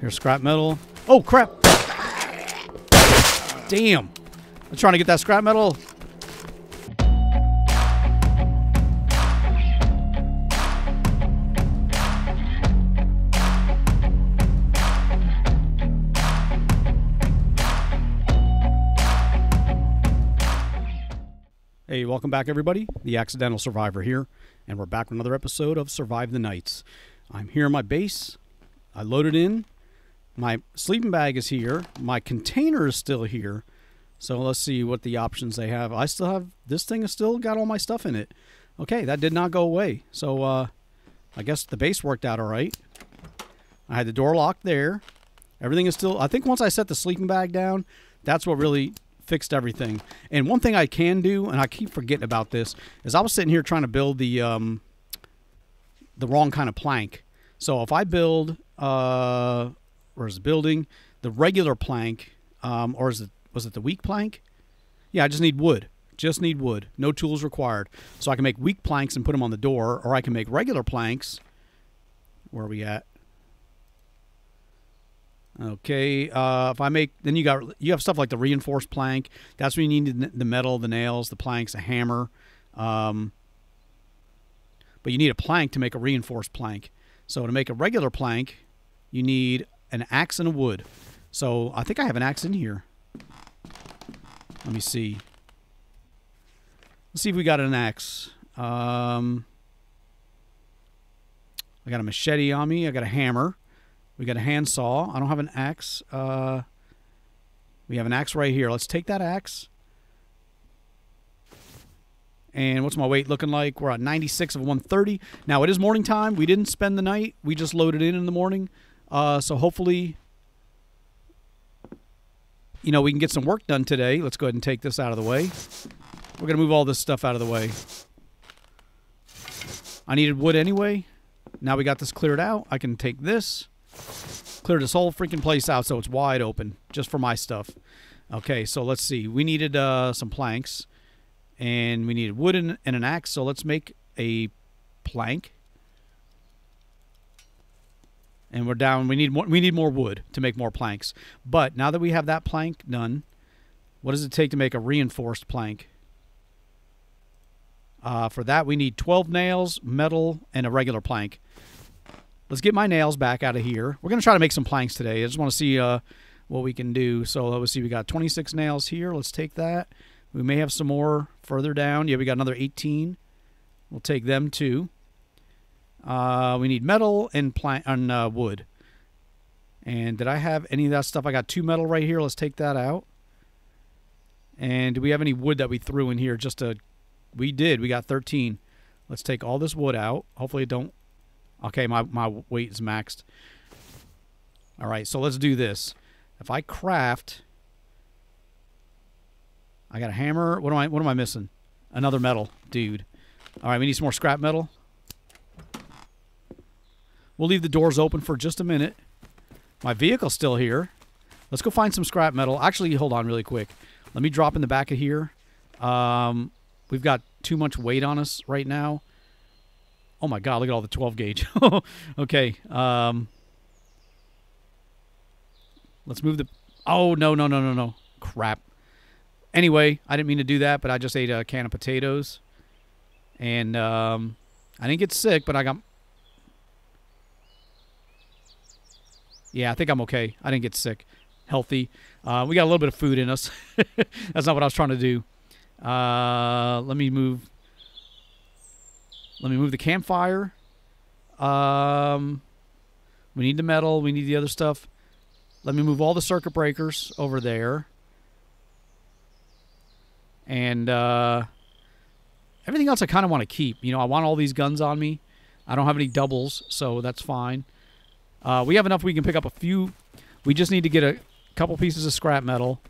Here's scrap metal. Oh, crap. Damn. I'm trying to get that scrap metal. Hey, welcome back, everybody. The Accidental Survivor here, and we're back with another episode of Survive the Nights. I'm here in my base. I loaded in. My sleeping bag is here. My container is still here. So let's see what the options they have. I still have this thing has still got all my stuff in it. Okay, that did not go away. So uh, I guess the base worked out all right. I had the door locked there. Everything is still. I think once I set the sleeping bag down, that's what really fixed everything. And one thing I can do, and I keep forgetting about this, is I was sitting here trying to build the um, the wrong kind of plank. So if I build, uh, or is building the regular plank, um, or is it was it the weak plank? Yeah, I just need wood. Just need wood. No tools required. So I can make weak planks and put them on the door, or I can make regular planks. Where are we at? Okay, uh, if I make, then you got you have stuff like the reinforced plank. That's when you need the metal, the nails, the planks, a hammer. Um, but you need a plank to make a reinforced plank. So to make a regular plank, you need an axe and a wood. So I think I have an axe in here. Let me see. Let's see if we got an axe. Um, I got a machete on me. I got a hammer. We got a handsaw. I don't have an axe. Uh, we have an axe right here. Let's take that axe. And what's my weight looking like? We're at 96 of 130. Now, it is morning time. We didn't spend the night. We just loaded in in the morning. Uh, so hopefully, you know, we can get some work done today. Let's go ahead and take this out of the way. We're going to move all this stuff out of the way. I needed wood anyway. Now we got this cleared out. I can take this, clear this whole freaking place out so it's wide open just for my stuff. Okay, so let's see. We needed uh, some planks, and we needed wood and, and an axe. So let's make a plank. And we're down. We need more. We need more wood to make more planks. But now that we have that plank done, what does it take to make a reinforced plank? Uh, for that, we need 12 nails, metal, and a regular plank. Let's get my nails back out of here. We're going to try to make some planks today. I just want to see uh, what we can do. So let's see. We got 26 nails here. Let's take that. We may have some more further down. Yeah, we got another 18. We'll take them too. Uh, we need metal and plant and uh, wood. And did I have any of that stuff? I got two metal right here. Let's take that out. And do we have any wood that we threw in here just to we did. We got 13. Let's take all this wood out. Hopefully it don't... Okay, my, my weight is maxed. All right, so let's do this. If I craft... I got a hammer. What am I, what am I missing? Another metal. Dude. All right, we need some more scrap metal. We'll leave the doors open for just a minute. My vehicle's still here. Let's go find some scrap metal. Actually, hold on really quick. Let me drop in the back of here. Um, We've got too much weight on us right now. Oh my god, look at all the 12 gauge. okay. Um, let's move the... Oh, no, no, no, no, no. Crap. Anyway, I didn't mean to do that, but I just ate a can of potatoes. And um, I didn't get sick, but I got... Yeah, I think I'm okay. I didn't get sick. Healthy. Uh, we got a little bit of food in us. That's not what I was trying to do. Uh, let me move. Let me move the campfire. Um, we need the metal. We need the other stuff. Let me move all the circuit breakers over there. And uh, everything else I kind of want to keep. You know, I want all these guns on me. I don't have any doubles, so that's fine. Uh, we have enough we can pick up a few. We just need to get a couple pieces of scrap metal.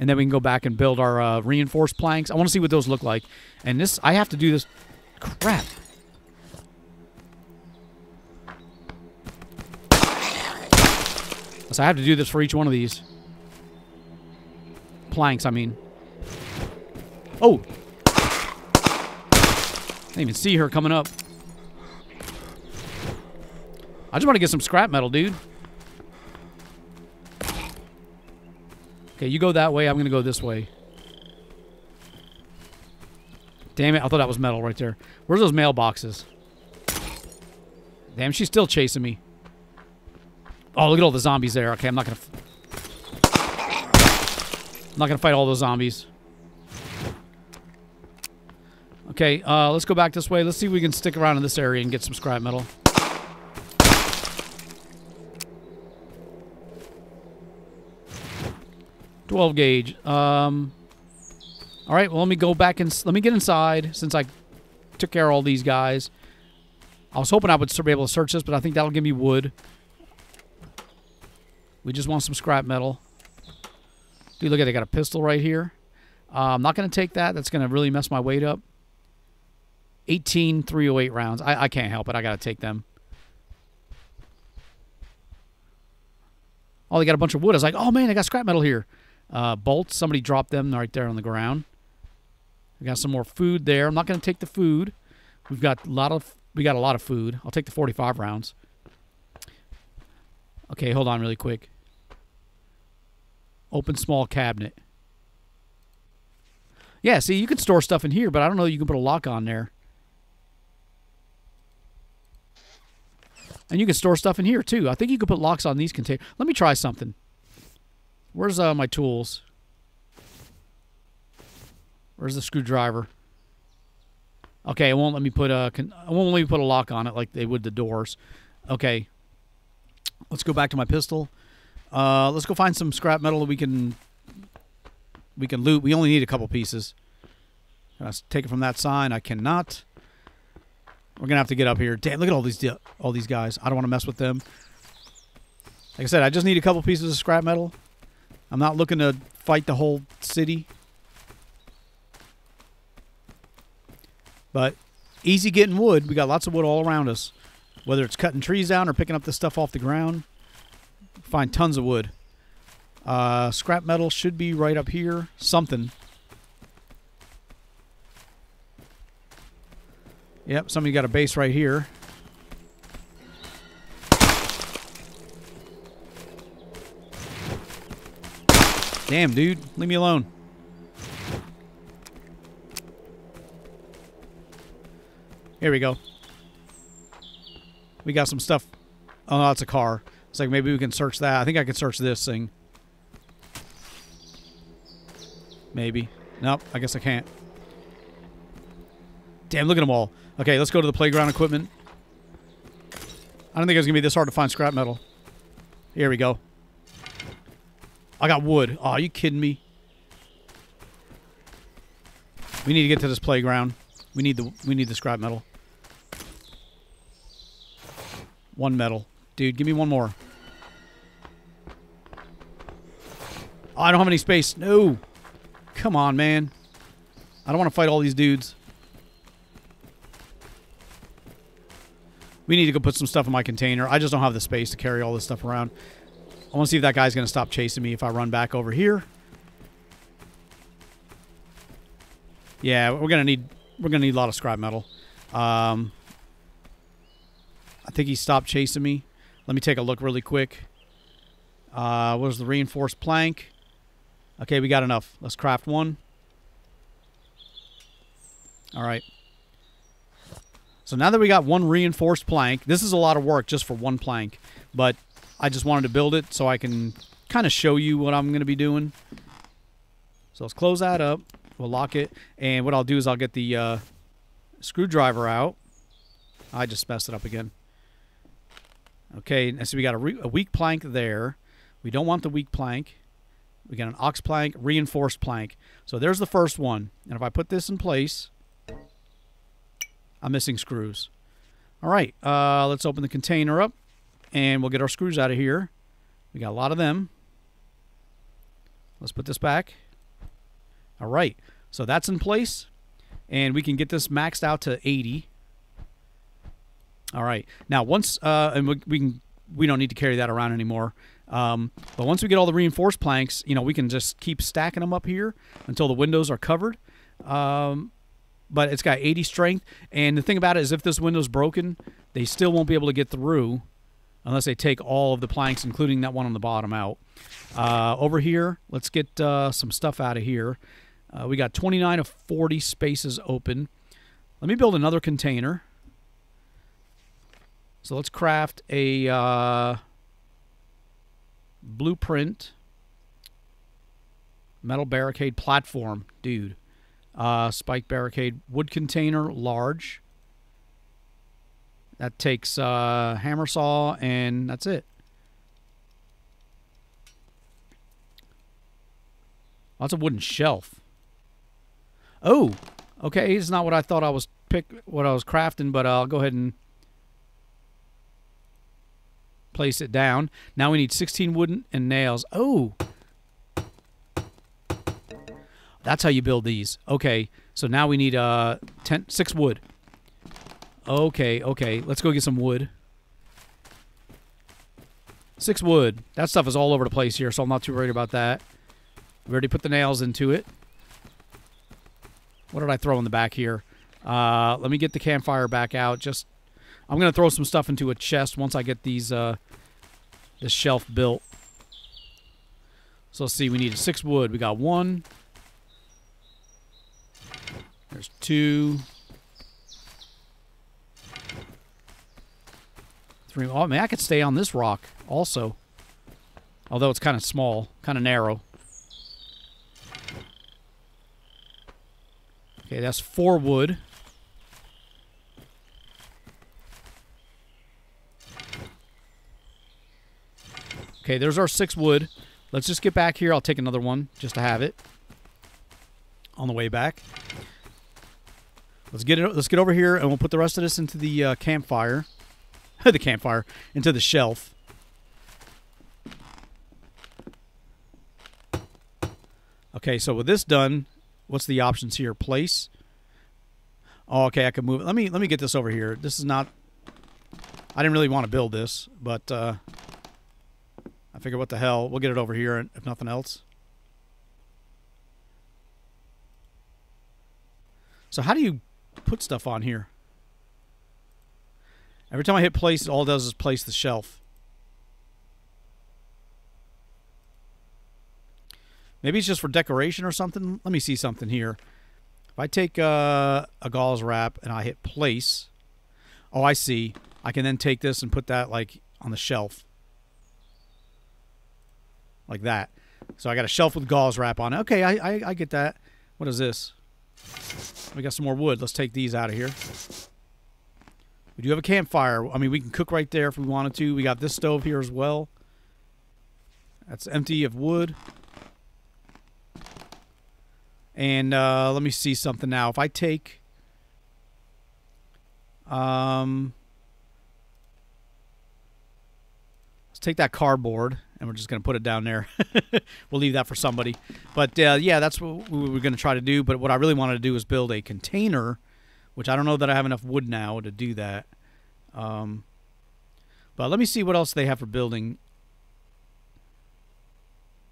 and then we can go back and build our uh, reinforced planks. I want to see what those look like. And this, I have to do this. Crap. So I have to do this for each one of these. Planks, I mean. Oh! I didn't even see her coming up. I just want to get some scrap metal, dude. Okay, you go that way. I'm going to go this way. Damn it. I thought that was metal right there. Where's those mailboxes? Damn, she's still chasing me. Oh, look at all the zombies there. Okay, I'm not going to... I'm not going to fight all those zombies. Okay, uh, let's go back this way. Let's see if we can stick around in this area and get some scrap metal. Twelve gauge. Um. All right. Well, let me go back and let me get inside since I took care of all these guys. I was hoping I would be able to search this, but I think that'll give me wood. We just want some scrap metal. Dude, look at it. They got a pistol right here. Uh, I'm not going to take that. That's going to really mess my weight up. 18 308 rounds. I, I can't help it. I got to take them. Oh, they got a bunch of wood. I was like, oh, man, I got scrap metal here. Uh, bolts. Somebody dropped them right there on the ground. We got some more food there. I'm not going to take the food. We've got a lot of we got a lot of food. I'll take the 45 rounds. Okay, hold on really quick. Open small cabinet. Yeah, see, you can store stuff in here, but I don't know you can put a lock on there. And you can store stuff in here, too. I think you could put locks on these containers. Let me try something. Where's uh, my tools? Where's the screwdriver? Okay, it won't let me put a it won't let me put a lock on it like they would the doors. Okay, let's go back to my pistol. Uh, let's go find some scrap metal that we can we can loot. We only need a couple pieces. Can I take it from that sign? I cannot. We're gonna have to get up here. Damn! Look at all these all these guys. I don't want to mess with them. Like I said, I just need a couple pieces of scrap metal. I'm not looking to fight the whole city. But easy getting wood. We got lots of wood all around us. Whether it's cutting trees down or picking up the stuff off the ground, find tons of wood. Uh, scrap metal should be right up here. Something. Yep, somebody got a base right here. Damn, dude. Leave me alone. Here we go. We got some stuff. Oh, no, that's a car. It's like maybe we can search that. I think I can search this thing. Maybe. Nope, I guess I can't. Damn, look at them all. Okay, let's go to the playground equipment. I don't think it's going to be this hard to find scrap metal. Here we go. I got wood. Oh, are you kidding me? We need to get to this playground. We need the we need the scrap metal. One metal. Dude, give me one more. Oh, I don't have any space. No. Come on, man. I don't want to fight all these dudes. We need to go put some stuff in my container. I just don't have the space to carry all this stuff around. I want to see if that guy's going to stop chasing me if I run back over here. Yeah, we're going to need we're going to need a lot of scrap metal. Um, I think he stopped chasing me. Let me take a look really quick. Uh, what was the reinforced plank? Okay, we got enough. Let's craft one. All right. So now that we got one reinforced plank, this is a lot of work just for one plank, but I just wanted to build it so I can kind of show you what I'm going to be doing. So let's close that up. We'll lock it, and what I'll do is I'll get the uh, screwdriver out. I just messed it up again. Okay, and so we got a, a, weak plank there. We don't want the weak plank. We got an ox plank, reinforced plank. So there's the first one. And if I put this in place, I'm missing screws. All right, uh, let's open the container up, and we'll get our screws out of here. We got a lot of them. Let's put this back. All right, so that's in place, and we can get this maxed out to 80. All right. Now, once uh, and we, we, can we don't need to carry that around anymore. Um, but once we get all the reinforced planks, you know, we can just keep stacking them up here until the windows are covered. Um, but it's got 80 strength, and the thing about it is, if this window's broken, they still won't be able to get through unless they take all of the planks, including that one on the bottom, out. Uh, over here, let's get uh, some stuff out of here. Uh, we got 29 of 40 spaces open. Let me build another container. So let's craft a uh, blueprint metal barricade platform, dude. Uh, spike barricade wood container, large. That takes uh, hammer saw, and that's it. That's a wooden shelf. Oh, okay. It's not what I thought I was pick what I was crafting, but I'll go ahead and place it down. Now we need 16 wooden and nails. Oh, that's how you build these. Okay, so now we need uh 10, 6 wood. Okay, okay. Let's go get some wood. Six wood. That stuff is all over the place here, so I'm not too worried about that. We already put the nails into it. What did I throw in the back here? Uh, let me get the campfire back out. Just, I'm gonna throw some stuff into a chest once I get these uh, this shelf built. So let's see. We need six wood. We got one. There's two. Three. Oh, I mean, I could stay on this rock also. Although it's kind of small, kind of narrow. Okay, that's four wood. Okay, there's our six wood. Let's just get back here. I'll take another one just to have it on the way back. Let's get it. Let's get over here, and we'll put the rest of this into the uh, campfire. The campfire into the shelf. Okay, so with this done, what's the options here? Place. Oh, okay, I can move it. Let me let me get this over here. This is not. I didn't really want to build this, but uh, I figure what the hell, we'll get it over here, if nothing else. So how do you put stuff on here? Every time I hit place, all it does is place the shelf. Maybe it's just for decoration or something. Let me see something here. If I take uh, a gauze wrap and I hit place, oh, I see. I can then take this and put that like on the shelf. Like that. So I got a shelf with gauze wrap on it. Okay, I, I, I get that. What is this? We got some more wood. Let's take these out of here. We do have a campfire. I mean, we can cook right there if we wanted to. We got this stove here as well. That's empty of wood. And uh, let me see something now. If I take... Um, let's take that cardboard, and we're just going to put it down there. we'll leave that for somebody. But, uh, yeah, that's what we were going to try to do. But what I really wanted to do is build a container which I don't know that I have enough wood now to do that. Um, but let me see what else they have for building.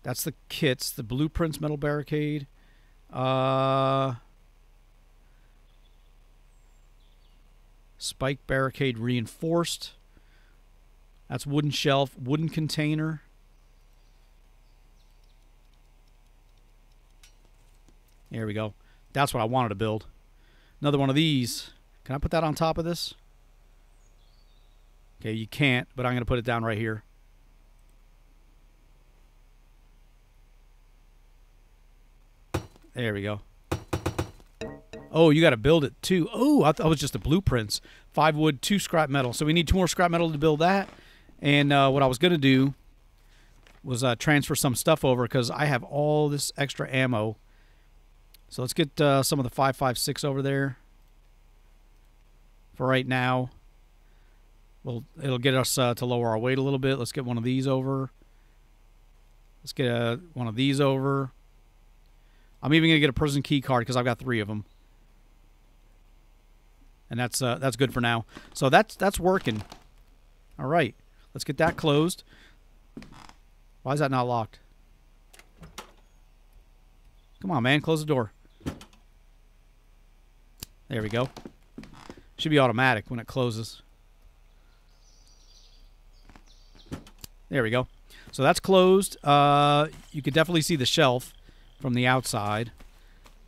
That's the kits, the blueprints, metal barricade. Uh, spike barricade reinforced. That's wooden shelf, wooden container. There we go. That's what I wanted to build. Another one of these. Can I put that on top of this? Okay, you can't, but I'm going to put it down right here. There we go. Oh, you got to build it too. Oh, I thought it was just the blueprints. Five wood, two scrap metal. So we need two more scrap metal to build that. And uh, what I was going to do was uh, transfer some stuff over because I have all this extra ammo so let's get uh, some of the 5.56 over there for right now. Well, it'll get us uh, to lower our weight a little bit. Let's get one of these over. Let's get uh, one of these over. I'm even gonna get a prison key card because I've got three of them, and that's uh, that's good for now. So that's that's working. All right, let's get that closed. Why is that not locked? Come on, man, close the door. There we go. Should be automatic when it closes. There we go. So that's closed. Uh, you could definitely see the shelf from the outside,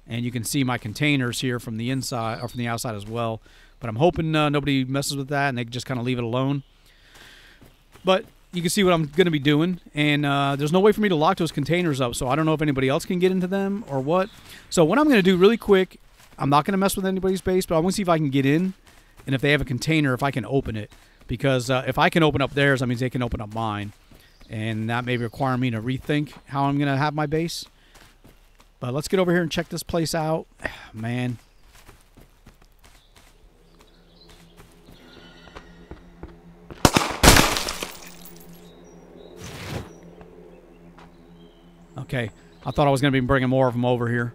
and you can see my containers here from the inside or from the outside as well. But I'm hoping uh, nobody messes with that and they just kind of leave it alone. But you can see what I'm going to be doing, and uh, there's no way for me to lock those containers up, so I don't know if anybody else can get into them or what. So what I'm going to do really quick, I'm not going to mess with anybody's base, but I want to see if I can get in, and if they have a container, if I can open it. Because uh, if I can open up theirs, that means they can open up mine. And that may require me to rethink how I'm going to have my base. But let's get over here and check this place out. Man, Okay. I thought I was going to be bringing more of them over here.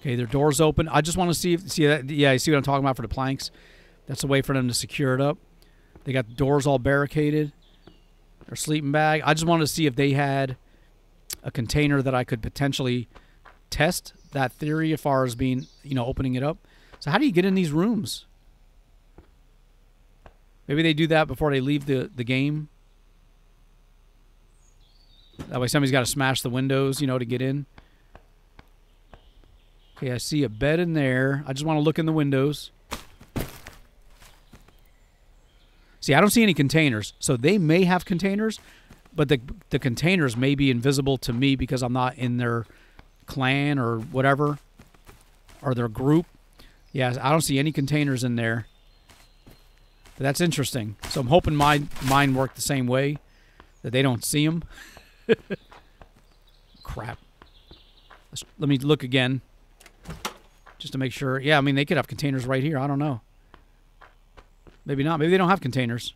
Okay, their door's open. I just want to see if see that. Yeah, you see what I'm talking about for the planks. That's a way for them to secure it up. They got the doors all barricaded. Their sleeping bag. I just wanted to see if they had a container that I could potentially test that theory as far as being, you know, opening it up. So how do you get in these rooms? Maybe they do that before they leave the the game. That way somebody's got to smash the windows, you know, to get in. Okay, I see a bed in there. I just want to look in the windows. See, I don't see any containers. So they may have containers, but the the containers may be invisible to me because I'm not in their clan or whatever or their group. Yes, I don't see any containers in there. But that's interesting. So I'm hoping my mine work the same way that they don't see them. Crap. Let's, let me look again. Just to make sure. Yeah, I mean, they could have containers right here. I don't know. Maybe not. Maybe they don't have containers.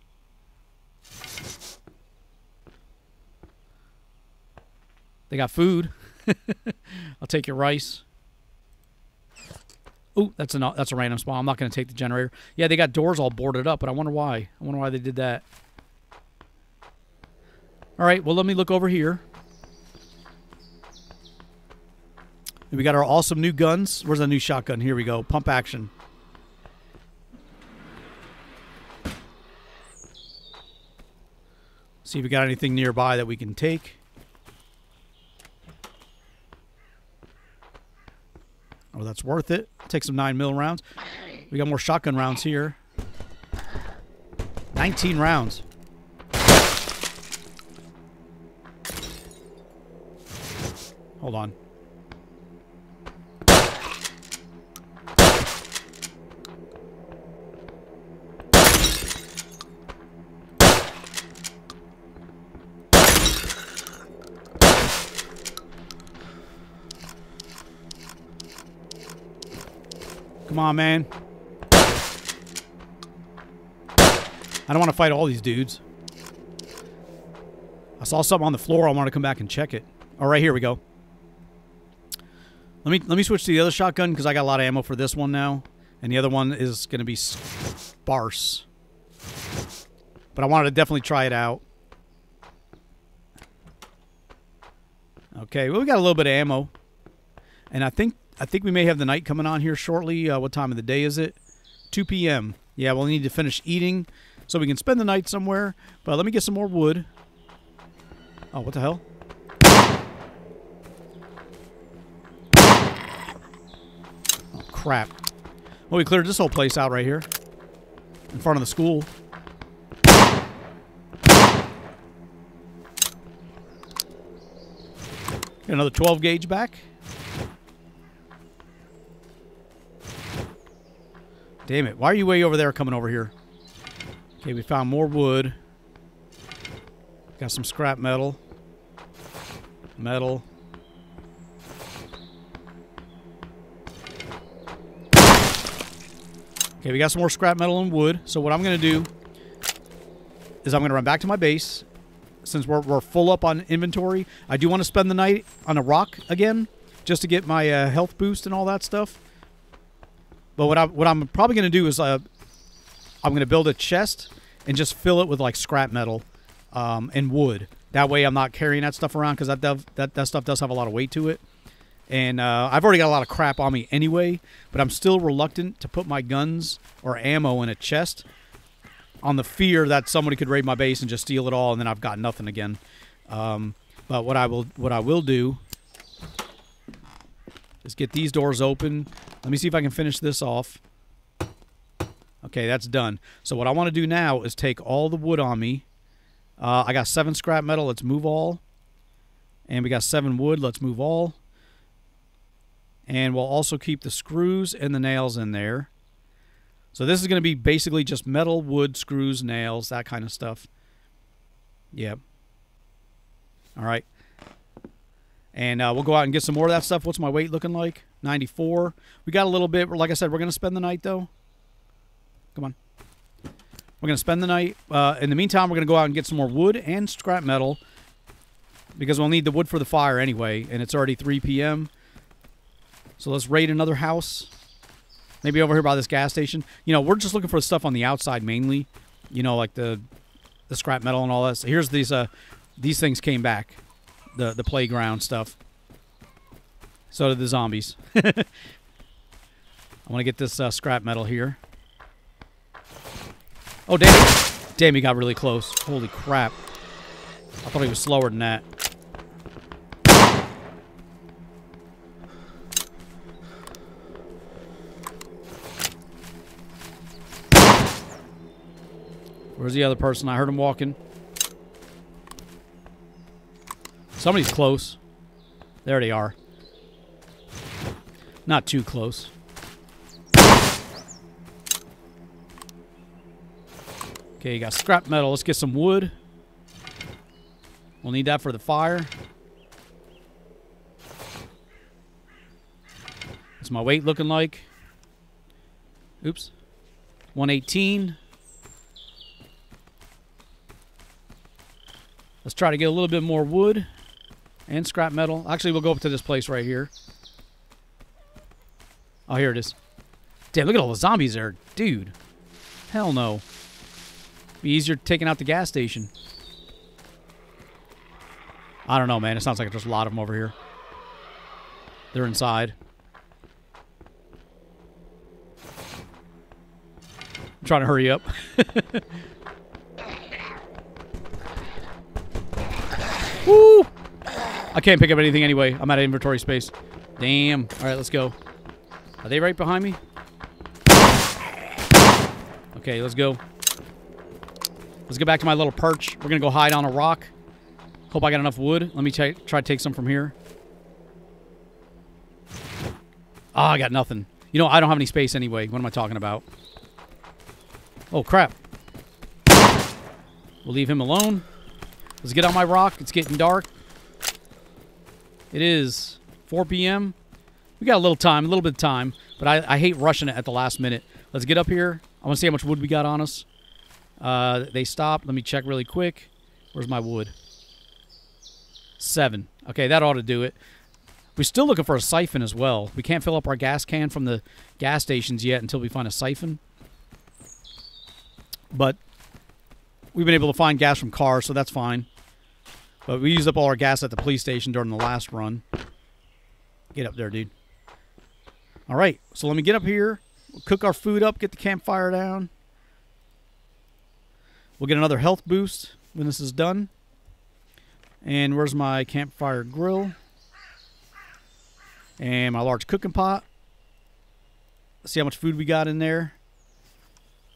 They got food. I'll take your rice. Oh, that's a that's a random spawn. I'm not going to take the generator. Yeah, they got doors all boarded up, but I wonder why. I wonder why they did that. All right, well, let me look over here. We got our awesome new guns. Where's the new shotgun? Here we go. Pump action. See if we got anything nearby that we can take. Oh, that's worth it. Take some 9 mil rounds. We got more shotgun rounds here. 19 rounds. Hold on. Come on, man. I don't want to fight all these dudes. I saw something on the floor. I want to come back and check it. All right, here we go. Let me let me switch to the other shotgun because I got a lot of ammo for this one now, and the other one is going to be sparse. But I wanted to definitely try it out. Okay, well we got a little bit of ammo, and I think I think we may have the night coming on here shortly. Uh, what time of the day is it? 2 p.m. Yeah, we'll need to finish eating so we can spend the night somewhere. But let me get some more wood. Oh, what the hell? Oh, crap. Well, we cleared this whole place out right here. In front of the school. Get another 12 gauge back. Damn it. Why are you way over there coming over here? Okay, we found more wood. Got some scrap metal. Metal. Okay, we got some more scrap metal and wood. So what I'm going to do is I'm going to run back to my base. Since we're, we're full up on inventory, I do want to spend the night on a rock again, just to get my uh, health boost and all that stuff. But what I what I'm probably going to do is uh, I'm going to build a chest and just fill it with like scrap metal um, and wood. That way, I'm not carrying that stuff around because that, that that stuff does have a lot of weight to it. And uh, I've already got a lot of crap on me anyway, but I'm still reluctant to put my guns or ammo in a chest on the fear that somebody could raid my base and just steal it all, and then I've got nothing again. Um, but what I will what I will do is get these doors open. Let me see if I can finish this off. Okay, that's done. So what I want to do now is take all the wood on me. Uh, I got seven scrap metal. Let's move all. And we got seven wood. Let's move all. And we'll also keep the screws and the nails in there. So this is going to be basically just metal, wood, screws, nails, that kind of stuff. Yep. All right. And uh, we'll go out and get some more of that stuff. What's my weight looking like? 94. We got a little bit. Like I said, we're going to spend the night, though. Come on. We're going to spend the night. Uh, in the meantime, we're going to go out and get some more wood and scrap metal because we'll need the wood for the fire anyway, and it's already 3 p.m. So let's raid another house. Maybe over here by this gas station. You know, we're just looking for stuff on the outside mainly. You know, like the the scrap metal and all that. So here's these uh these things came back. The the playground stuff. So did the zombies. I want to get this uh, scrap metal here. Oh, damn. Damn, he got really close. Holy crap. I thought he was slower than that. Where's the other person? I heard him walking. Somebody's close. There they are. Not too close. Okay, you got scrap metal. Let's get some wood. We'll need that for the fire. What's my weight looking like? Oops. 118. Let's try to get a little bit more wood and scrap metal. Actually, we'll go up to this place right here. Oh, here it is. Damn, look at all the zombies there. Dude. Hell no. Be easier taking out the gas station. I don't know, man. It sounds like there's a lot of them over here. They're inside. I'm trying to hurry up. I can't pick up anything anyway. I'm out of inventory space. Damn. All right, let's go. Are they right behind me? Okay, let's go. Let's get back to my little perch. We're going to go hide on a rock. Hope I got enough wood. Let me try, to take some from here. Oh, I got nothing. You know, I don't have any space anyway. What am I talking about? Oh, crap. We'll leave him alone. Let's get on my rock. It's getting dark. It is 4 p.m. We got a little time, a little bit of time, but I, I hate rushing it at the last minute. Let's get up here. I want to see how much wood we got on us. Uh, they stopped. Let me check really quick. Where's my wood? Seven. Okay, that ought to do it. We're still looking for a siphon as well. We can't fill up our gas can from the gas stations yet until we find a siphon. But we've been able to find gas from cars, so that's fine. But we used up all our gas at the police station during the last run. Get up there, dude. All right, so let me get up here. We'll cook our food up, get the campfire down. We'll get another health boost when this is done. And where's my campfire grill? And my large cooking pot. Let's see how much food we got in there.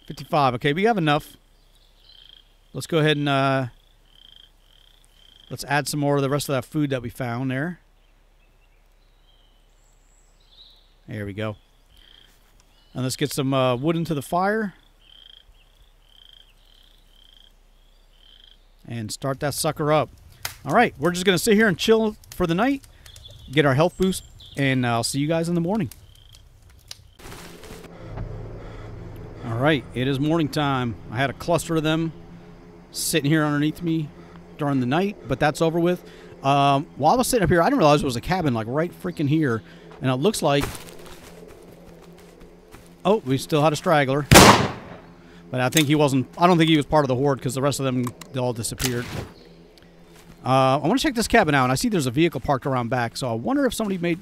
55. Okay, we have enough. Let's go ahead and uh, let's add some more of the rest of that food that we found there. There we go. And let's get some uh, wood into the fire. And start that sucker up. All right, we're just going to sit here and chill for the night, get our health boost, and I'll see you guys in the morning. All right, it is morning time. I had a cluster of them sitting here underneath me during the night, but that's over with. Um, while I was sitting up here, I didn't realize it was a cabin like right freaking here, and it looks like. Oh, we still had a straggler, but I think he wasn't. I don't think he was part of the horde because the rest of them they all disappeared. Uh, I want to check this cabin out, and I see there's a vehicle parked around back, so I wonder if somebody made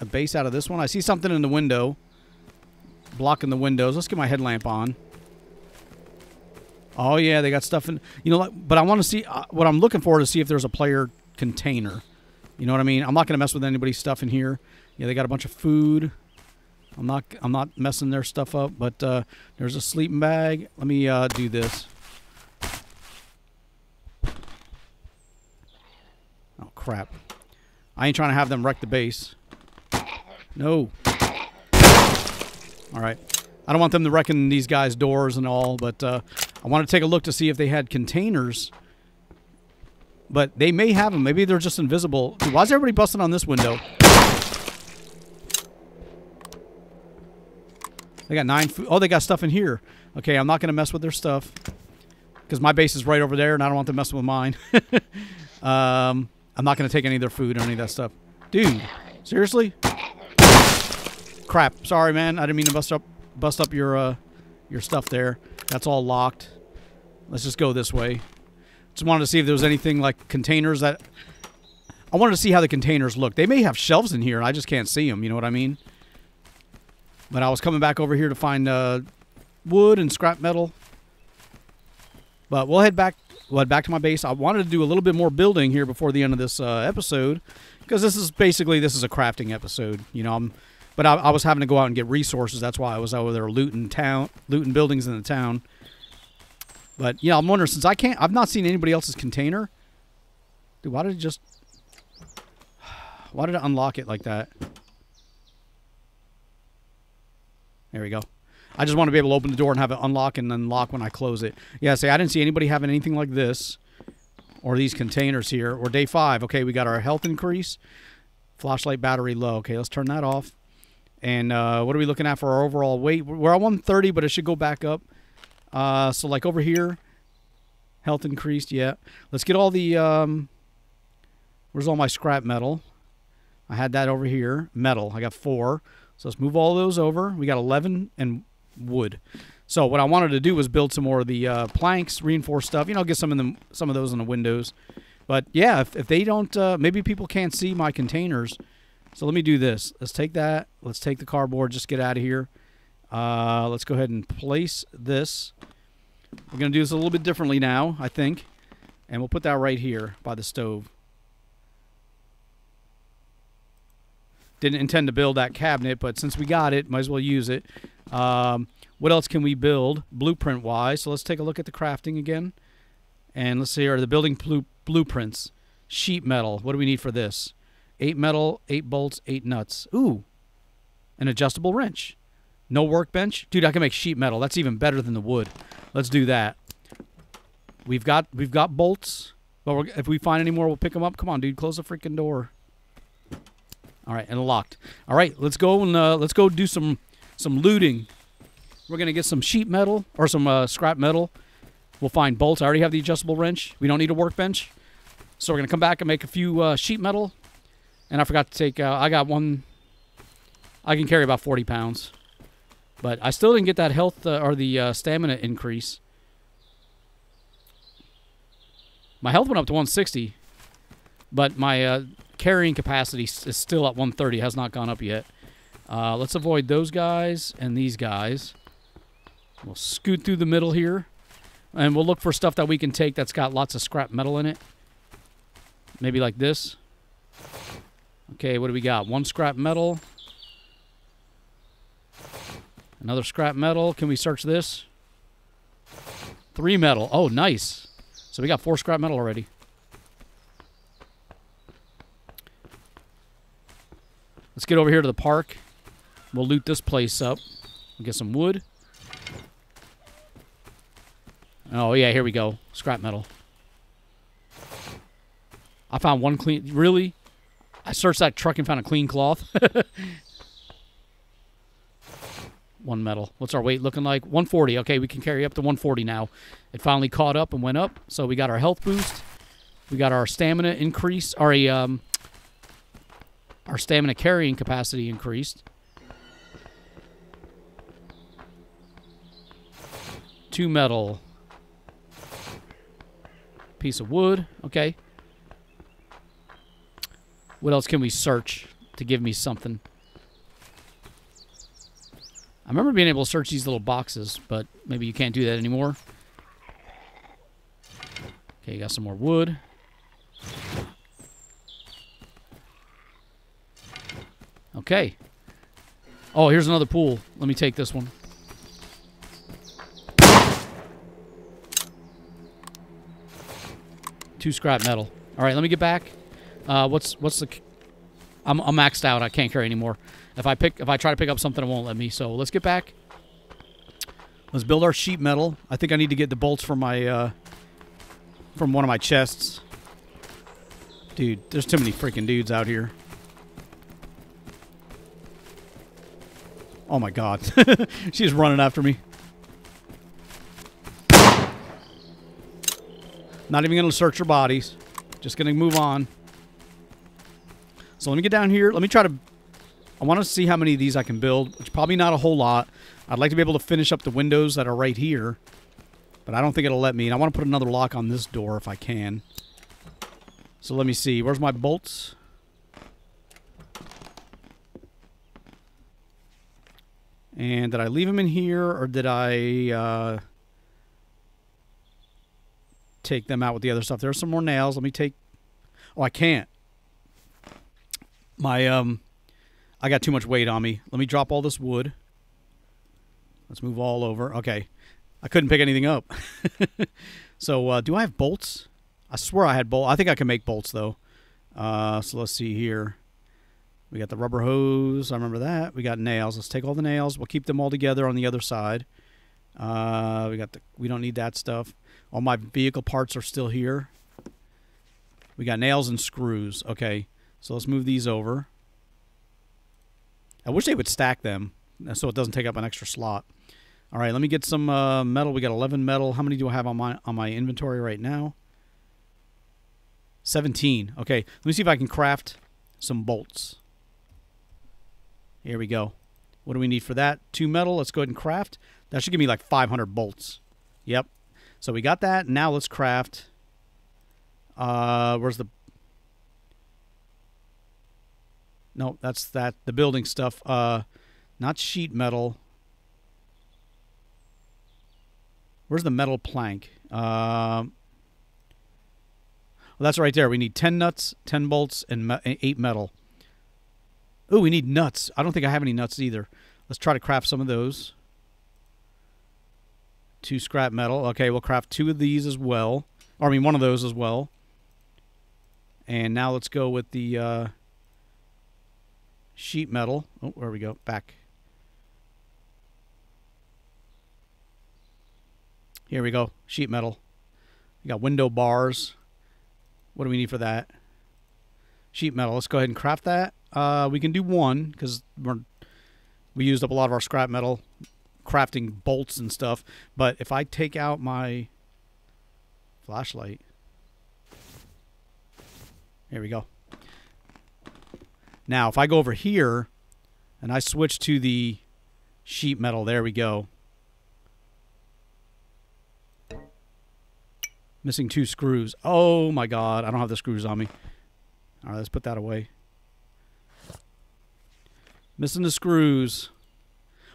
a base out of this one. I see something in the window, blocking the windows. Let's get my headlamp on. Oh yeah, they got stuff in. You know, but I want to see uh, what I'm looking for to see if there's a player container. You know what I mean? I'm not gonna mess with anybody's stuff in here. Yeah, they got a bunch of food. I'm not. I'm not messing their stuff up. But uh, there's a sleeping bag. Let me uh, do this. Oh crap! I ain't trying to have them wreck the base. No. All right. I don't want them to wrecking these guys' doors and all, but uh, I want to take a look to see if they had containers. But they may have them. Maybe they're just invisible. Dude, why is everybody busting on this window? They got nine food. Oh, they got stuff in here. Okay, I'm not going to mess with their stuff. Because my base is right over there, and I don't want them messing with mine. um, I'm not going to take any of their food or any of that stuff. Dude, seriously? Crap. Sorry, man. I didn't mean to bust up bust up your uh, your stuff there. That's all locked. Let's just go this way. Just wanted to see if there was anything like containers that... I wanted to see how the containers look. They may have shelves in here, and I just can't see them. You know what I mean? But I was coming back over here to find uh, wood and scrap metal. But we'll head back. We'll head back to my base. I wanted to do a little bit more building here before the end of this uh, episode, because this is basically this is a crafting episode. You know, I'm but I, I, was having to go out and get resources. That's why I was over there looting town, looting buildings in the town. But yeah, I'm wondering since I can't, I've not seen anybody else's container. Dude, why did it just? Why did it unlock it like that? There we go. I just want to be able to open the door and have it unlock and then lock when I close it. Yeah, see, I didn't see anybody having anything like this or these containers here. Or day five. Okay, we got our health increase. Flashlight battery low. Okay, let's turn that off. And uh, what are we looking at for our overall weight? We're at 130, but it should go back up. Uh, so like over here, health increased. Yeah. Let's get all the. Um, where's all my scrap metal? I had that over here. Metal. I got four. So let's move all those over. We got 11 and wood. So what I wanted to do was build some more of the uh, planks, reinforced stuff. You know, get some of them, some of those in the windows. But yeah, if, if they don't, uh, maybe people can't see my containers. So let me do this. Let's take that. Let's take the cardboard. Just get out of here. Uh, let's go ahead and place this. We're going to do this a little bit differently now, I think. And we'll put that right here by the stove. Didn't intend to build that cabinet, but since we got it, might as well use it. Um, what else can we build blueprint-wise? So let's take a look at the crafting again. And let's see are the building blueprints. Sheet metal. What do we need for this? Eight metal, eight bolts, eight nuts. Ooh, an adjustable wrench. No workbench, dude. I can make sheet metal. That's even better than the wood. Let's do that. We've got we've got bolts, but if we find any more, we'll pick them up. Come on, dude. Close the freaking door. All right, and locked. All right, let's go and uh, let's go do some some looting. We're gonna get some sheet metal or some uh, scrap metal. We'll find bolts. I already have the adjustable wrench. We don't need a workbench, so we're gonna come back and make a few uh, sheet metal and I forgot to take, uh, I got one, I can carry about 40 pounds. But I still didn't get that health uh, or the uh, stamina increase. My health went up to 160, but my uh, carrying capacity is still at 130. Has not gone up yet. Uh, let's avoid those guys and these guys. We'll scoot through the middle here, and we'll look for stuff that we can take that's got lots of scrap metal in it. Maybe like this. Okay, what do we got? One scrap metal. Another scrap metal. Can we search this? Three metal. Oh, nice. So we got four scrap metal already. Let's get over here to the park. We'll loot this place up. We'll get some wood. Oh, yeah, here we go. Scrap metal. I found one clean... Really? I searched that truck and found a clean cloth. One metal. What's our weight looking like? 140. Okay, we can carry up to 140 now. It finally caught up and went up. So we got our health boost. We got our stamina increase. Our, um, our stamina carrying capacity increased. Two metal. Piece of wood. Okay. What else can we search to give me something? I remember being able to search these little boxes, but maybe you can't do that anymore. Okay, you got some more wood. Okay. Oh, here's another pool. Let me take this one. Two scrap metal. All right, let me get back. Uh, what's what's the? I'm, I'm maxed out. I can't carry anymore. If I pick, if I try to pick up something, it won't let me. So let's get back. Let's build our sheet metal. I think I need to get the bolts from my uh, from one of my chests. Dude, there's too many freaking dudes out here. Oh my god. She's running after me. Not even going to search her bodies. Just going to move on. So let me get down here. Let me try to... I want to see how many of these I can build. Which probably not a whole lot. I'd like to be able to finish up the windows that are right here. But I don't think it'll let me. And I want to put another lock on this door if I can. So let me see. Where's my bolts? And did I leave them in here or did I uh, take them out with the other stuff? There's some more nails. Let me take. Oh, I can't. My um, I got too much weight on me. Let me drop all this wood. Let's move all over. Okay, I couldn't pick anything up. so uh, do I have bolts? I swear I had bolts. I think I can make bolts though. Uh, so let's see here. We got the rubber hose. I remember that. We got nails. Let's take all the nails. We'll keep them all together on the other side. Uh, we got the. We don't need that stuff. All my vehicle parts are still here. We got nails and screws. Okay, so let's move these over. I wish they would stack them so it doesn't take up an extra slot. All right, let me get some uh, metal. We got 11 metal. How many do I have on my on my inventory right now? 17. Okay, let me see if I can craft some bolts. Here we go. What do we need for that? Two metal. Let's go ahead and craft. That should give me like 500 bolts. Yep. So we got that. Now let's craft. Uh, where's the... No, that's that. The building stuff. Uh, not sheet metal. Where's the metal plank? Uh, well, that's right there. We need 10 nuts, 10 bolts, and me 8 metal. Oh, we need nuts. I don't think I have any nuts either. Let's try to craft some of those. Two scrap metal. Okay, we'll craft two of these as well. Or, I mean, one of those as well. And now let's go with the uh, sheet metal. Oh, where we go? Back. Here we go. Sheet metal. We got window bars. What do we need for that? Sheet metal. Let's go ahead and craft that. Uh, we can do one because we're we used up a lot of our scrap metal crafting bolts and stuff. But if I take out my flashlight, here we go. Now, if I go over here and I switch to the sheet metal, there we go. Missing two screws. Oh my god, I don't have the screws on me. All right, let's put that away. Missing the screws.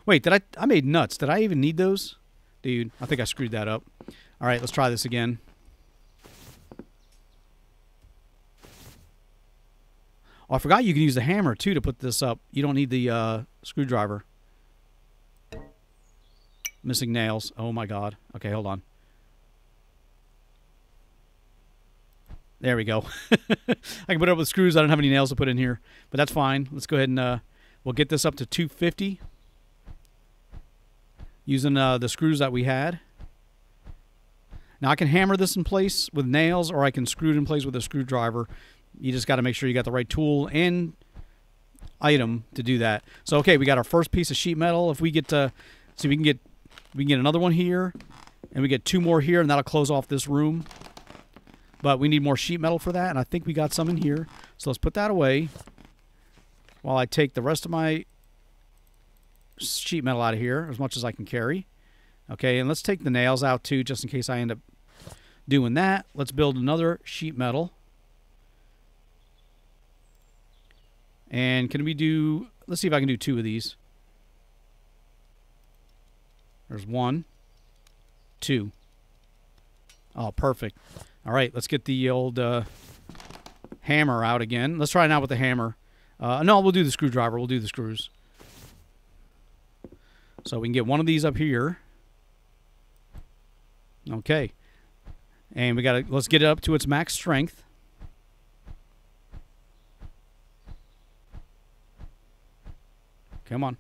Wait, did I? I made nuts. Did I even need those? Dude, I think I screwed that up. All right, let's try this again. Oh, I forgot you can use the hammer, too, to put this up. You don't need the uh, screwdriver. Missing nails. Oh, my God. Okay, hold on. There we go. I can put it up with screws. I don't have any nails to put in here, but that's fine. Let's go ahead and uh, We'll get this up to 250 using uh, the screws that we had. Now I can hammer this in place with nails or I can screw it in place with a screwdriver. You just got to make sure you got the right tool and item to do that. So okay, we got our first piece of sheet metal. If we get to see we can get we can get another one here and we get two more here and that'll close off this room. But we need more sheet metal for that and I think we got some in here. So let's put that away while I take the rest of my sheet metal out of here as much as I can carry. Okay, and let's take the nails out too, just in case I end up doing that. Let's build another sheet metal. And can we do, let's see if I can do two of these. There's one, two. Oh, perfect. All right, let's get the old uh, hammer out again. Let's try it now with the hammer. Uh, no, we'll do the screwdriver. We'll do the screws. So we can get one of these up here. Okay. And we got to let's get it up to its max strength. Come on.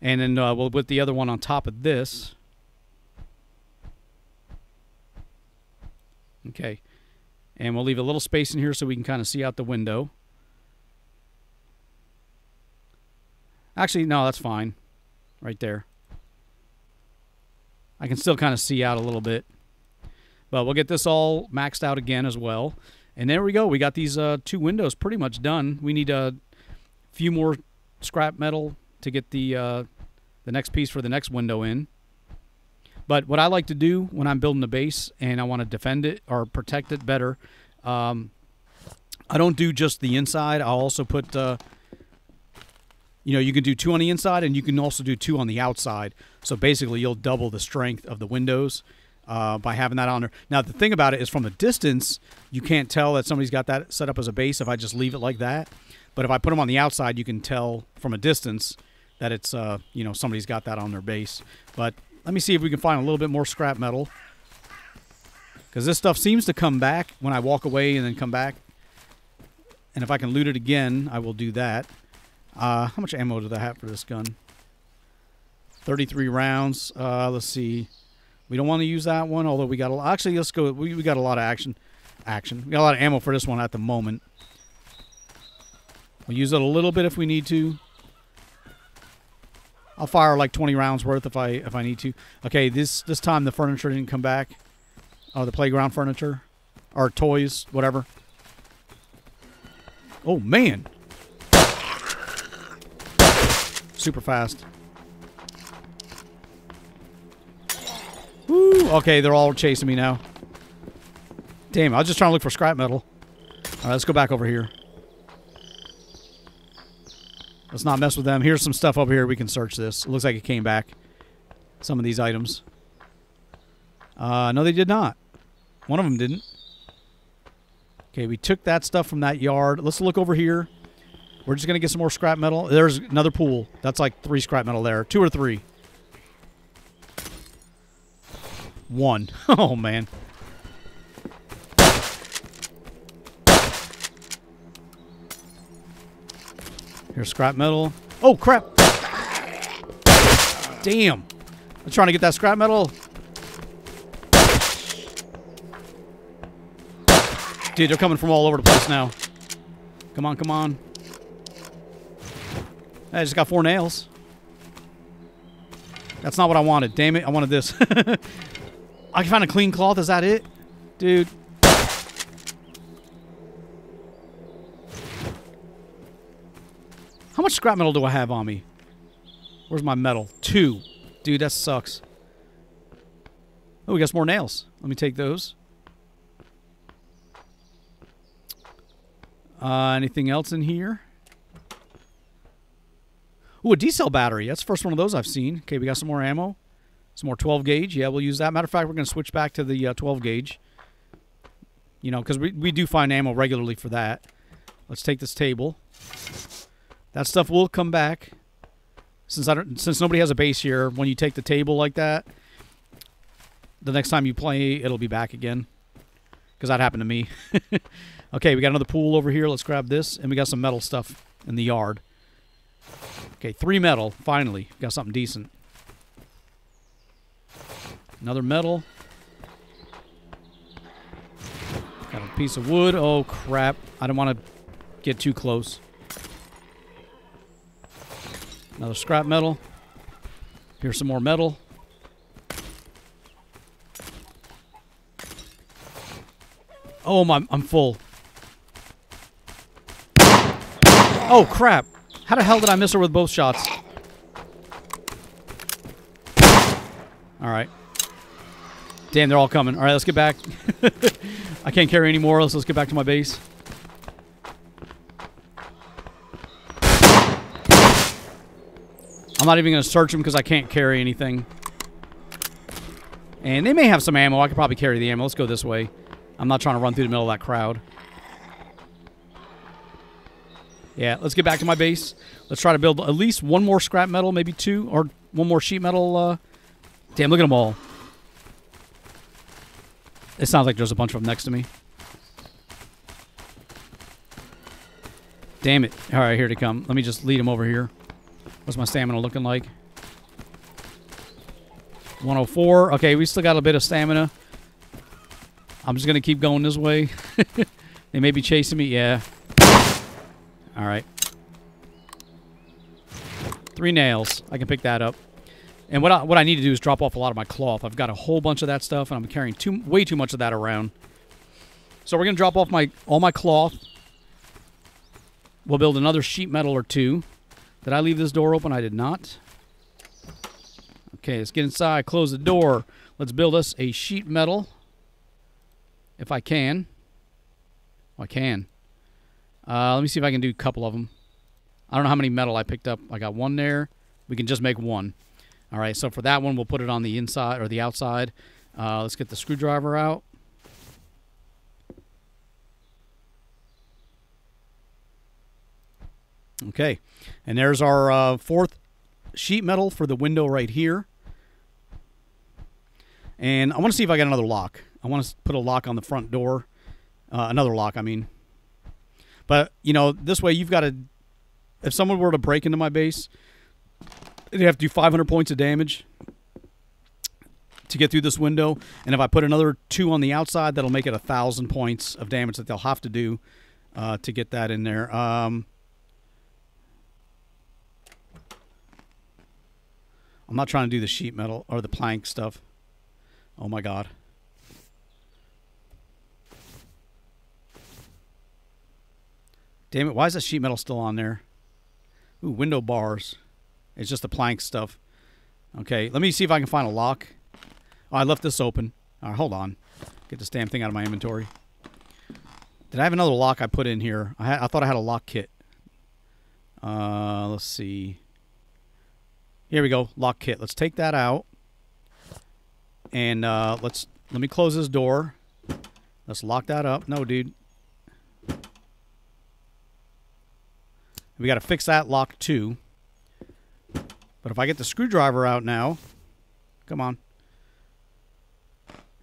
And then uh, we'll put the other one on top of this. Okay. And we'll leave a little space in here so we can kind of see out the window. Actually, no, that's fine. Right there. I can still kind of see out a little bit. But we'll get this all maxed out again as well. And there we go. We got these uh, two windows pretty much done. We need a few more scrap metal to get the uh, the next piece for the next window in. But what I like to do when I'm building a base and I want to defend it or protect it better, um, I don't do just the inside. I'll also put, uh, you know, you can do two on the inside and you can also do two on the outside. So basically, you'll double the strength of the windows uh, by having that on there. Now, the thing about it is from a distance, you can't tell that somebody's got that set up as a base if I just leave it like that. But if I put them on the outside, you can tell from a distance that it's, uh, you know, somebody's got that on their base. But let me see if we can find a little bit more scrap metal. Because this stuff seems to come back when I walk away and then come back. And if I can loot it again, I will do that. Uh, how much ammo do I have for this gun? 33 rounds. Uh, let's see. We don't want to use that one, although we got a lot. Actually, let's go. We, we got a lot of action. Action. We got a lot of ammo for this one at the moment. We'll use it a little bit if we need to. I'll fire like 20 rounds worth if I if I need to. Okay, this this time the furniture didn't come back. Oh, the playground furniture or toys, whatever. Oh man. Super fast. Woo! Okay, they're all chasing me now. Damn, I was just trying to look for scrap metal. All right, let's go back over here. Let's not mess with them. Here's some stuff over here. We can search this. It looks like it came back. Some of these items. Uh, no, they did not. One of them didn't. Okay, we took that stuff from that yard. Let's look over here. We're just going to get some more scrap metal. There's another pool. That's like three scrap metal there. Two or three. One. Oh, man. Here's scrap metal. Oh, crap. Damn. I'm trying to get that scrap metal. Dude, they're coming from all over the place now. Come on, come on. I just got four nails. That's not what I wanted. Damn it, I wanted this. I can find a clean cloth. Is that it? Dude. Much scrap metal do I have on me? Where's my metal? Two. Dude, that sucks. Oh, we got some more nails. Let me take those. Uh, anything else in here? Ooh, a D-cell battery. That's the first one of those I've seen. Okay, we got some more ammo. Some more 12 gauge. Yeah, we'll use that. Matter of fact, we're going to switch back to the uh, 12 gauge. You know, because we, we do find ammo regularly for that. Let's take this table. That stuff will come back. Since I don't, since nobody has a base here, when you take the table like that, the next time you play, it'll be back again. Because that happened to me. okay, we got another pool over here. Let's grab this. And we got some metal stuff in the yard. Okay, three metal. Finally, got something decent. Another metal. Got a piece of wood. Oh, crap. I don't want to get too close. Another scrap metal. Here's some more metal. Oh, my, I'm full. Oh, crap. How the hell did I miss her with both shots? All right. Damn, they're all coming. All right, let's get back. I can't carry any more. Let's, let's get back to my base. I'm not even going to search them because I can't carry anything. And they may have some ammo. I could probably carry the ammo. Let's go this way. I'm not trying to run through the middle of that crowd. Yeah, let's get back to my base. Let's try to build at least one more scrap metal, maybe two, or one more sheet metal. Uh... Damn, look at them all. It sounds like there's a bunch of them next to me. Damn it. All right, here they come. Let me just lead them over here. What's my stamina looking like? 104. Okay, we still got a bit of stamina. I'm just going to keep going this way. they may be chasing me. Yeah. All right. Three nails. I can pick that up. And what I, what I need to do is drop off a lot of my cloth. I've got a whole bunch of that stuff, and I'm carrying too way too much of that around. So we're going to drop off my all my cloth. We'll build another sheet metal or two. Did I leave this door open? I did not. Okay, let's get inside. Close the door. Let's build us a sheet metal. If I can. I can. Uh, let me see if I can do a couple of them. I don't know how many metal I picked up. I got one there. We can just make one. All right, so for that one, we'll put it on the inside or the outside. Uh, let's get the screwdriver out. Okay, and there's our uh, fourth sheet metal for the window right here. And I want to see if I got another lock. I want to put a lock on the front door. Uh, another lock, I mean. But, you know, this way you've got to... If someone were to break into my base, they'd have to do 500 points of damage to get through this window. And if I put another two on the outside, that'll make it a 1,000 points of damage that they'll have to do uh, to get that in there. Um, I'm not trying to do the sheet metal or the plank stuff. Oh my god. Damn it, why is that sheet metal still on there? Ooh, window bars. It's just the plank stuff. Okay, let me see if I can find a lock. Oh, I left this open. All right, hold on. Get this damn thing out of my inventory. Did I have another lock I put in here? I, I thought I had a lock kit. Uh, let's see. Here we go, lock kit. Let's take that out. And uh, let's let me close this door. Let's lock that up. No, dude. We got to fix that lock too. But if I get the screwdriver out now, come on.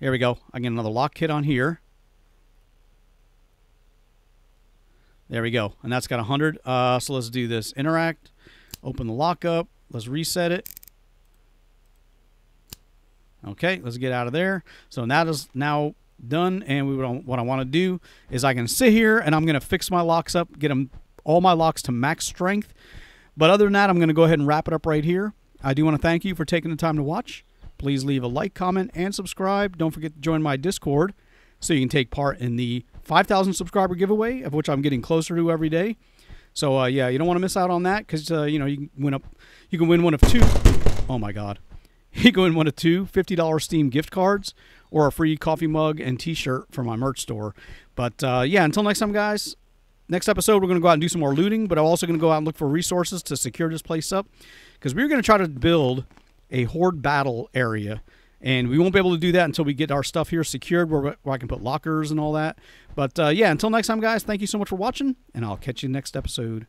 Here we go. I get another lock kit on here. There we go. And that's got 100. Uh, so let's do this. Interact. Open the lock up. Let's reset it. Okay, let's get out of there. So that is now done. And we what I want to do is I can sit here and I'm going to fix my locks up, get them all my locks to max strength. But other than that, I'm going to go ahead and wrap it up right here. I do want to thank you for taking the time to watch. Please leave a like, comment, and subscribe. Don't forget to join my Discord so you can take part in the 5,000 subscriber giveaway, of which I'm getting closer to every day. So uh, yeah, you don't want to miss out on that because uh, you know you can win up, you can win one of two. Oh my God, you can win one of two $50 Steam gift cards or a free coffee mug and T-shirt from my merch store. But uh, yeah, until next time, guys. Next episode, we're going to go out and do some more looting, but I'm also going to go out and look for resources to secure this place up because we're going to try to build a horde battle area. And we won't be able to do that until we get our stuff here secured where, where I can put lockers and all that. But uh, yeah, until next time, guys, thank you so much for watching, and I'll catch you next episode.